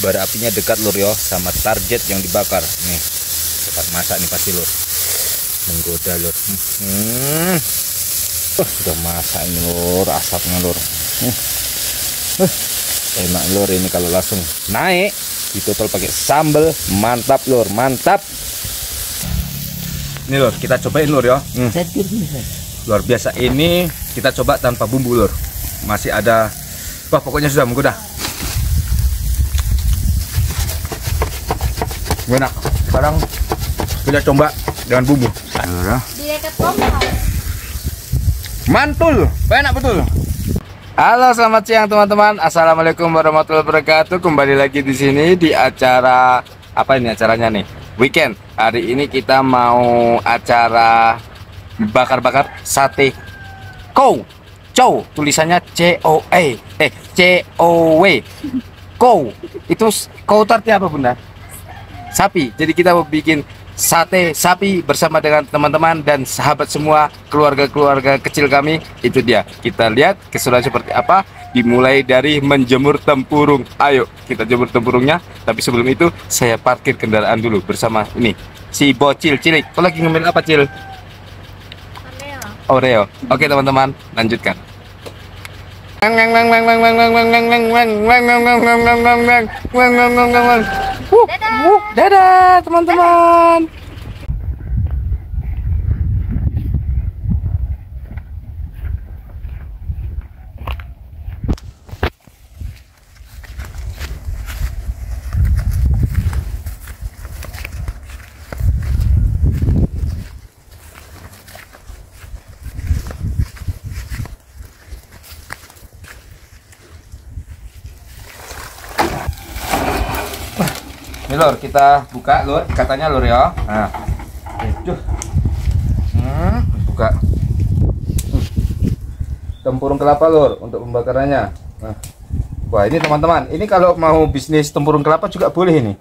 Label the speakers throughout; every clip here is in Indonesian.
Speaker 1: Bara apinya dekat lur yo sama target yang dibakar. Nih, cepat masak nih pasti lur. Menggoda lur. Hmm. Wah, sudah masak ini lur, asapnya lur. Hmm. Uh, enak lur ini kalau langsung naik ditutul pakai sambal mantap lur mantap ini lur kita cobain lur ya hmm. luar biasa ini kita coba tanpa bumbu lur masih ada wah pokoknya sudah menggoda enak sekarang kita coba dengan bumbu ya. mantul enak betul Halo, selamat siang teman-teman. Assalamualaikum warahmatullahi wabarakatuh. Kembali lagi di sini di acara apa ini acaranya nih? Weekend. Hari ini kita mau acara bakar-bakar sate cow. Cow tulisannya C O E eh C O W. Cow. Itu cow artinya apa, Bunda? Sapi. Jadi kita mau bikin sate sapi bersama dengan teman-teman dan sahabat semua keluarga-keluarga kecil kami itu dia kita lihat keseruan seperti apa dimulai dari menjemur tempurung. Ayo kita jemur tempurungnya. Tapi sebelum itu saya parkir kendaraan dulu bersama ini si bocil cilik. Kau lagi ngambil apa cil? Oreo. Oke teman-teman lanjutkan. Dadah teman-teman. Ini lor, kita buka lor, katanya lor ya. Nah, hmm, buka. Tempurung kelapa lor untuk pembakarannya. Nah, wah ini teman-teman, ini kalau mau bisnis tempurung kelapa juga boleh ini.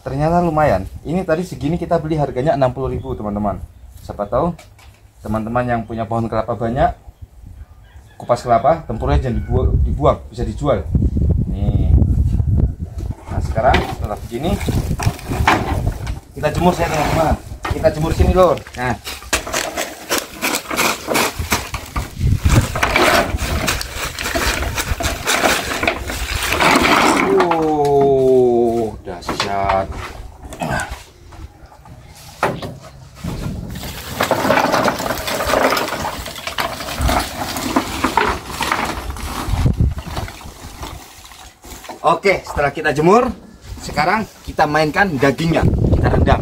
Speaker 1: Ternyata lumayan. Ini tadi segini kita beli harganya 60.000 teman-teman. Siapa tahu teman-teman yang punya pohon kelapa banyak, kupas kelapa, tempurungnya jangan dibuang, dibuang bisa dijual sekarang setelah begini kita jemur saya teman-teman kita jemur sini lor nah. Uh. Oke, setelah kita jemur, sekarang kita mainkan dagingnya. Kita rendam.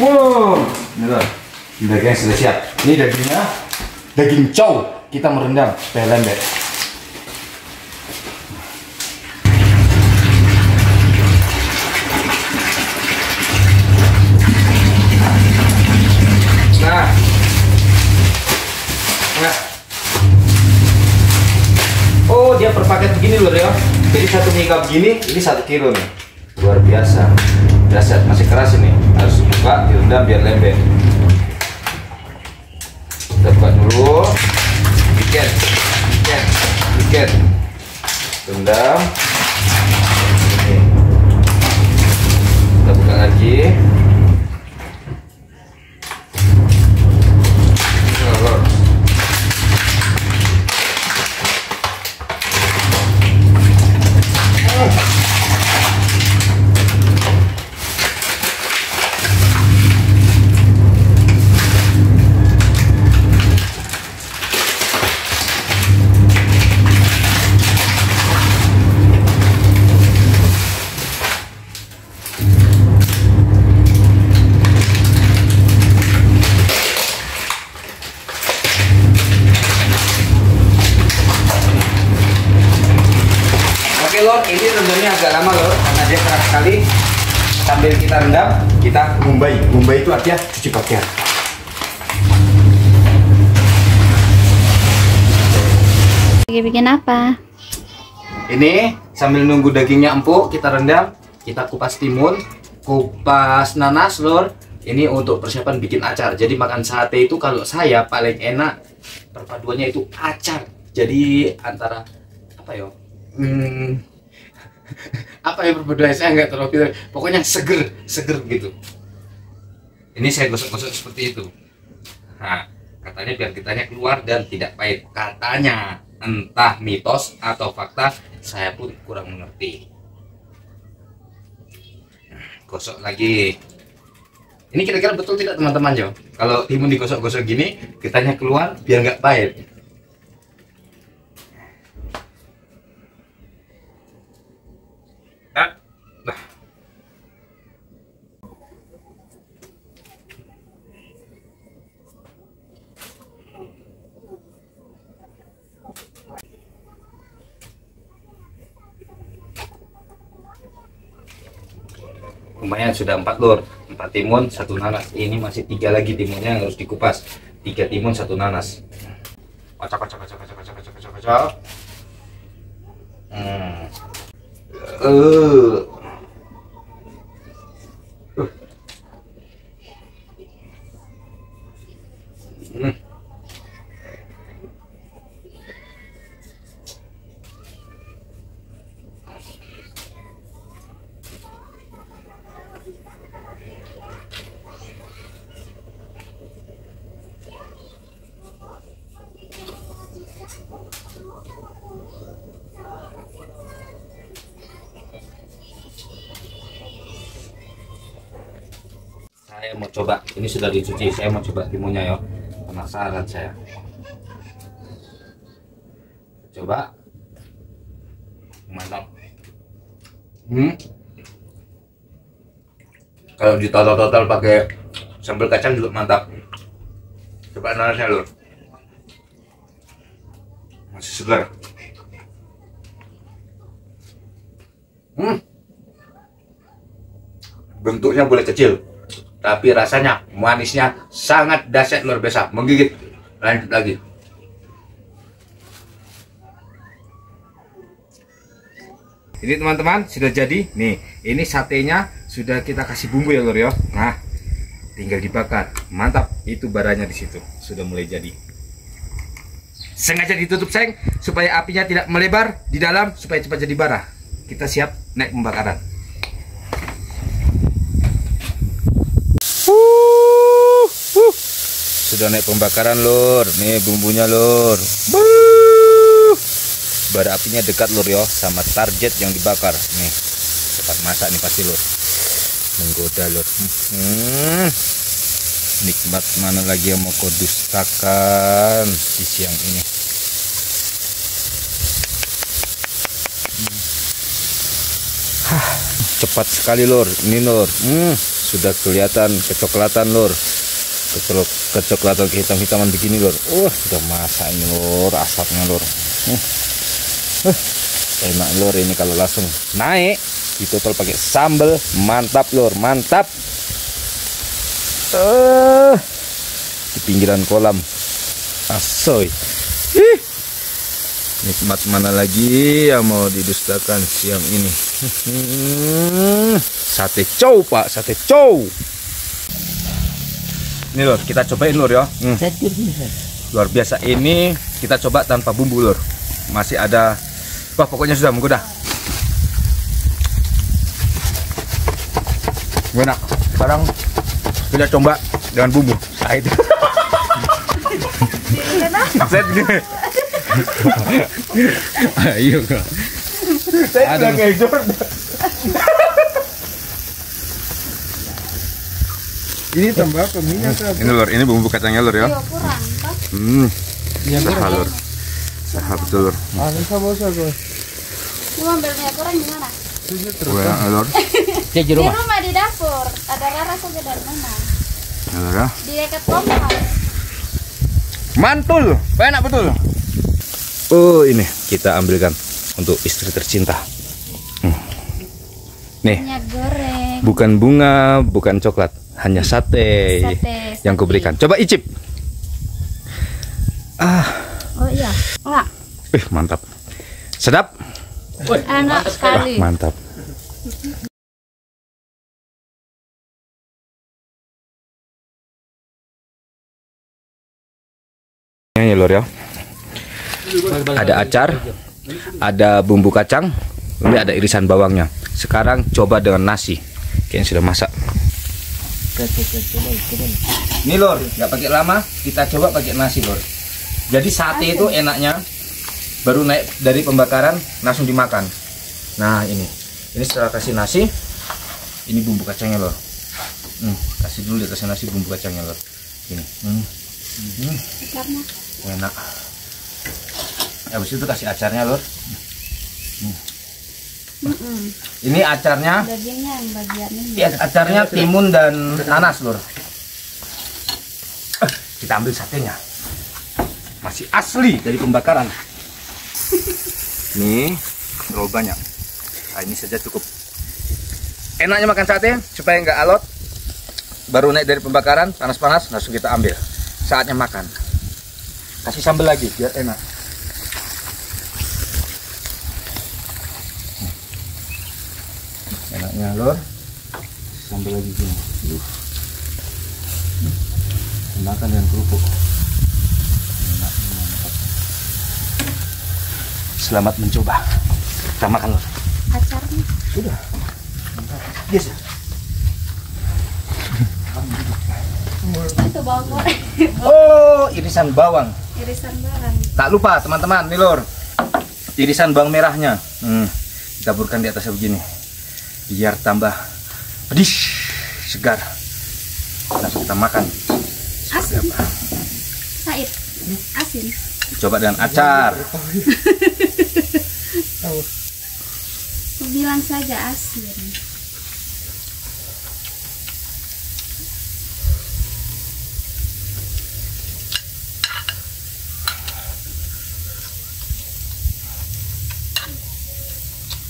Speaker 1: Wow, ini. Dagingnya sudah siap. Ini dagingnya, daging cow. Kita merendam supaya. Mika begini ini satu kilo nih. Luar biasa. Dasar masih keras ini. Harus buka direndam biar lembek. Kita buka dulu. Bikin bikin bikin. Rendam kita buka lagi lor ini rendamnya agak lama lor karena dia keras sekali. Sambil kita rendam kita mumbai mumbai itu artinya cuci pakaian.
Speaker 2: Lagi bikin apa?
Speaker 1: Ini sambil nunggu dagingnya empuk kita rendam. Kita kupas timun kupas nanas lor. Ini untuk persiapan bikin acar. Jadi makan sate itu kalau saya paling enak perpaduannya itu acar. Jadi antara apa ya hmm, apa ya perpaduannya saya nggak terlalu pintar. pokoknya seger seger gitu. Ini saya gosok-gosok seperti itu. Nah katanya biar kitanya keluar dan tidak pahit. Katanya entah mitos atau fakta saya pun kurang mengerti. Gosok lagi. Ini kira-kira betul tidak teman-teman Jo? Kalau timun digosok-gosok gini, kitanya keluar biar nggak pahit. Ah, nah. Lumayan sudah empat lur empat timun satu nanas ini masih tiga lagi timunnya yang harus dikupas tiga timun satu nanas kocok kocok kocok kocok kocok kocok kocok kocok hmm. uh. Coba ini sudah dicuci saya mau coba timunnya ya penasaran saya. Coba. Mantap. Hmm? Kalau ditotal-total pakai sambal kacang juga mantap. Coba nanasnya lur masih segar. Hmm? Bentuknya boleh kecil tapi rasanya manisnya sangat dahsyat luar biasa. Menggigit. Lanjut lagi. Ini teman-teman sudah jadi. Nih ini satenya sudah kita kasih bumbu ya lur ya. Nah tinggal dibakar. Mantap itu baranya di situ. Sudah mulai jadi. Sengaja ditutup seng supaya apinya tidak melebar di dalam supaya cepat jadi bara. Kita siap naik pembakaran sudah naik pembakaran lur. Nih bumbunya lur. Bara apinya dekat lur ya sama target yang dibakar. Nih cepat masak nih pasti lur. Menggoda lur. Hmm. nikmat mana lagi yang mau kau dustakan di siang ini? Hah, cepat sekali lur. Ini lur. Hmm, sudah kelihatan kecoklatan lur kecoklatan kehitam-hitaman begini lur. Wah sudah masak ini lur. Asapnya lur. Uh, enak lur ini kalau langsung naik ditotal pakai sambal. Mantap lur mantap. Uh, di pinggiran kolam. Asoy. Nikmat mana lagi yang mau didustakan siang ini? Sate cow pak. Sate cow ini lur kita cobain lur ya. Hmm. luar biasa. Ini kita coba tanpa bumbu lur. Masih ada wah pokoknya sudah menggoda. Enak sekarang kita coba dengan bumbu. Nah itu. Set ayo kak. Saya kayak Jordan
Speaker 3: Ini tambah apa minyak apa?
Speaker 1: ini lur ini bumbu kacangnya lur ya
Speaker 2: Iya
Speaker 1: hmm
Speaker 3: Minyak
Speaker 1: sah lur sah betul lur
Speaker 3: Ano sa bosa ko?
Speaker 2: Lu ambil minyak kurang di mana?
Speaker 1: Wah, lur
Speaker 2: Di rumah di dapur. Ada Rara saja dari mana?
Speaker 1: lur ya
Speaker 2: Di dekat kompor.
Speaker 1: mantul enak betul oh ini kita ambilkan untuk istri tercinta Hmm. nih
Speaker 2: Minyak goreng.
Speaker 1: bukan bunga bukan coklat hanya sate,
Speaker 2: sate
Speaker 1: yang kuberikan. Coba icip. Ah.
Speaker 2: Oh iya. Enggak.
Speaker 1: Eh, mantap. Sedap.
Speaker 2: Enak sekali.
Speaker 1: Ah, mantap. ini lor ya. Ada acar, ada bumbu kacang, ini ada irisan bawangnya. Sekarang coba dengan nasi. Kayaknya sudah masak. Ini lor, nggak pakai lama, kita coba pakai nasi lor. Jadi sate itu enaknya baru naik dari pembakaran langsung dimakan. Nah ini, ini setelah kasih nasi, ini bumbu kacangnya lor. Hmm, kasih dulu atasnya nasi bumbu kacangnya lor. Ini, hmm, hmm, enak. Habis itu kasih acarnya lor.
Speaker 2: Mm
Speaker 1: Ini acarnya
Speaker 2: dagingnya yang bagian ini.
Speaker 1: Ya, acarnya timun dan nanas, Lur. Eh, Kita ambil satenya. Masih asli dari pembakaran. Nih, terlalu banyak. Nah, ini saja cukup. Enaknya makan sate supaya nggak alot. Baru naik dari pembakaran, panas-panas, langsung kita ambil. Saatnya makan. Kasih sambal lagi biar enak. Enaknya lor sambil lagi gini Duh. makan dengan kerupuk. Enak mantap selamat mencoba. Kita makan lor
Speaker 2: Acarnya
Speaker 1: sudah. Yes.
Speaker 2: Itu bawang.
Speaker 1: Oh irisan bawang.
Speaker 2: Irisan bawang.
Speaker 1: tak lupa teman-teman nih lor. Irisan bawang merahnya. Hmm, ditaburkan di atasnya begini biar tambah pedis segar langsung kita makan
Speaker 2: Asin. Said. Asin.
Speaker 1: coba dengan acar
Speaker 2: bilang saja asin.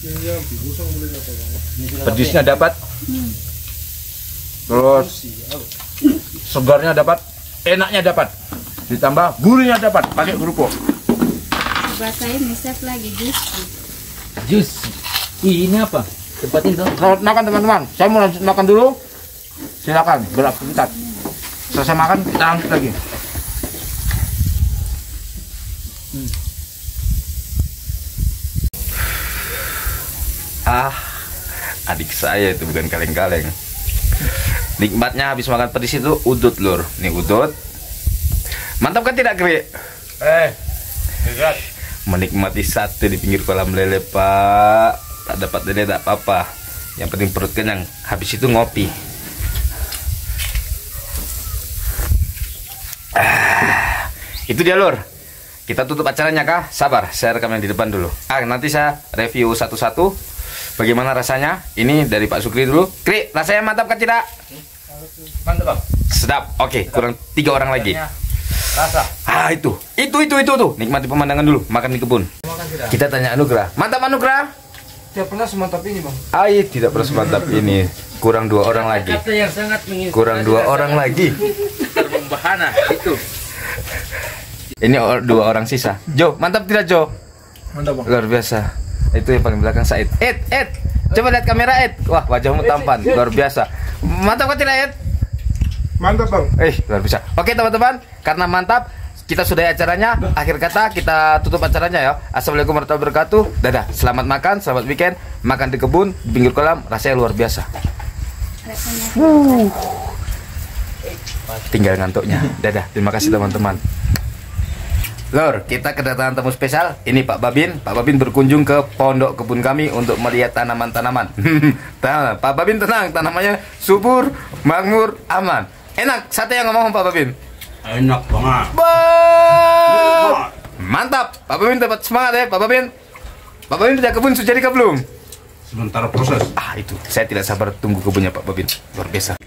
Speaker 3: Ini yang digusung mulai apa bang?
Speaker 1: Pedisnya dapat? Terus segarnya dapat? Enaknya dapat? Ditambah gurihnya dapat? Pakai kerupuk.
Speaker 2: Buat saya chef lagi jus.
Speaker 4: Jus. Ini apa? Tempatin tuh.
Speaker 1: selamat makan teman-teman. Saya mau lanjut makan dulu. Silakan beraktivitas selesai makan kita lanjut lagi ah adik saya itu bukan kaleng-kaleng. Nikmatnya habis makan pedis itu udut lur. Nih udut. Mantap kan tidak kri?
Speaker 3: Eh, berat.
Speaker 1: menikmati sate di pinggir kolam lele pak. Tak dapat lele tak apa-apa. Yang penting perut kenyang. Habis itu ngopi. Ah, itu dia lur. Kita tutup acaranya kah sabar saya rekam yang di depan dulu. Ah nanti saya review satu-satu bagaimana rasanya ini dari Pak Sukri dulu Kri rasanya mantap kan tidak
Speaker 3: Mantap bang.
Speaker 1: sedap oke kurang tiga orang lagi
Speaker 3: Rasa.
Speaker 1: ah itu itu itu itu tuh nikmati pemandangan dulu makan di kebun kita tanya Anugrah mantap Anugrah
Speaker 3: Tidak pernah semantap ini bang.
Speaker 1: Ai tidak pernah semantap ini. Kurang dua orang lagi.
Speaker 4: Kata yang sangat.
Speaker 1: Kurang dua orang lagi.
Speaker 4: Membahana itu.
Speaker 1: Ini dua orang sisa. Jo, mantap tidak Jo?
Speaker 3: Mantap bang.
Speaker 1: Luar biasa. Itu yang paling belakang Said. Ed, Ed. Coba lihat kamera Ed. Wah, wajahmu tampan. Luar biasa. Mantap kan tidak Ed?
Speaker 3: Mantap bang.
Speaker 1: Eh, luar biasa. Oke teman-teman, karena mantap, kita sudah acaranya. Akhir kata kita tutup acaranya ya. Assalamualaikum warahmatullahi wabarakatuh. Dadah. Selamat makan, selamat weekend. Makan di kebun, di pinggir kolam, rasanya luar biasa.
Speaker 2: Rasanya
Speaker 1: tinggal ngantuknya. Dadah, terima kasih teman-teman. Lor, kita kedatangan tamu spesial. Ini Pak Babin. Pak Babin berkunjung ke pondok kebun kami untuk melihat tanaman-tanaman. Pak Babin tenang, tanamannya subur, makmur, aman. Enak, sate yang ngomong Pak Babin.
Speaker 4: Enak banget.
Speaker 1: Ba- Mantap, Pak Babin dapat semangat ya, Pak Babin. Pak Babin sudah kebun sudah jadi ke belum?
Speaker 4: Sebentar proses.
Speaker 1: Ah itu, saya tidak sabar tunggu kebunnya Pak Babin. Luar biasa.